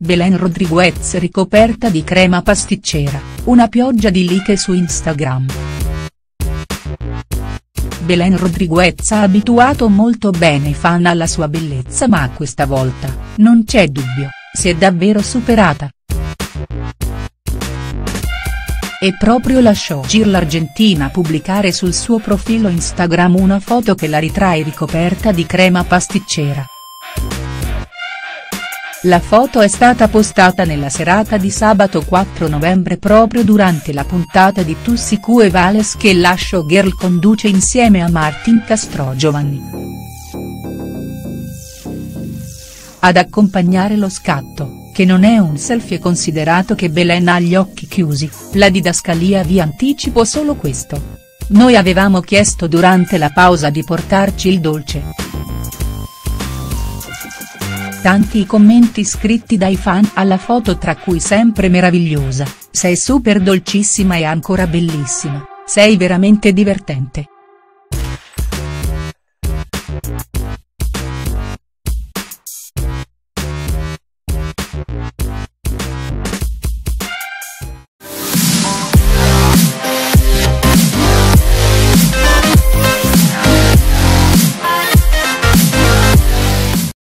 Belen Rodriguez ricoperta di crema pasticcera, una pioggia di like su Instagram. Belen Rodriguez ha abituato molto bene i fan alla sua bellezza ma questa volta, non c'è dubbio, si è davvero superata. E proprio lasciò Gir l'Argentina pubblicare sul suo profilo Instagram una foto che la ritrae ricoperta di crema pasticcera. La foto è stata postata nella serata di sabato 4 novembre proprio durante la puntata di Tussi Cue Vales che la showgirl conduce insieme a Martin Castrogiovanni. Ad accompagnare lo scatto, che non è un selfie considerato che Belen ha gli occhi chiusi, la didascalia vi anticipo solo questo. Noi avevamo chiesto durante la pausa di portarci il dolce tanti i commenti scritti dai fan alla foto tra cui sempre meravigliosa, sei super dolcissima e ancora bellissima, sei veramente divertente.